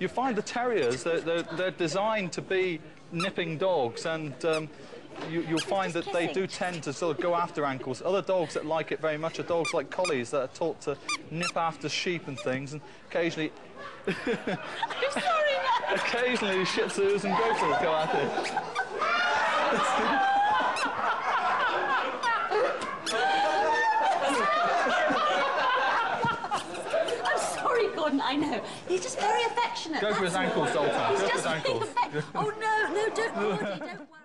You find the terriers, they're, they're, they're designed to be nipping dogs, and um, you, you'll find that they do tend to sort of go after ankles. Other dogs that like it very much are dogs like collies that are taught to nip after sheep and things, and occasionally. I'm sorry. Occasionally, Shih Tzus and Gophers go at it. I'm sorry, Gordon. I know. He's just very affectionate. Go for his ankles. Zoltan. He's Go for just his ankles. Oh no, no, don't, Gordon, don't worry.